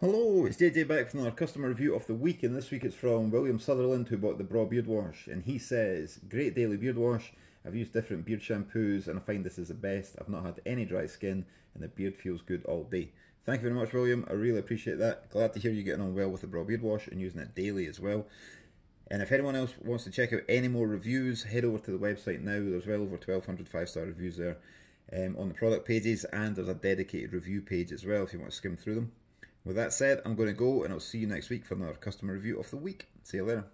Hello, it's JJ back from our customer review of the week, and this week it's from William Sutherland who bought the Braw Beard Wash, and he says, "Great daily beard wash. I've used different beard shampoos, and I find this is the best. I've not had any dry skin, and the beard feels good all day." Thank you very much, William. I really appreciate that. Glad to hear you getting on well with the Braw Beard Wash and using it daily as well. And if anyone else wants to check out any more reviews, head over to the website now. There's well over 1,200 five-star reviews there um, on the product pages, and there's a dedicated review page as well if you want to skim through them. With that said, I'm going to go and I'll see you next week for another customer review of the week. See you later.